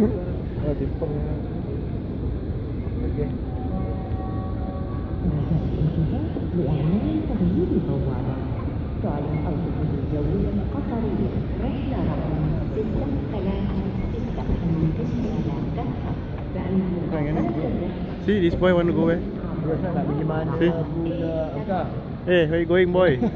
Rồi ờ, thì không Ok Dạ, có thể biết gì không ạ? Gọi là ở từ mình dấu lên có con việc là rộng Tin chắc tài năng Tin chắc thành cái gì là các học Và See this boy want to go where? See? Ờ, ờ, hey, where you going boy?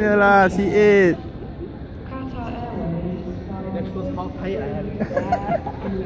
yeah lah, see it. ឈ្មោះខុសភ័យអើ